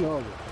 logo.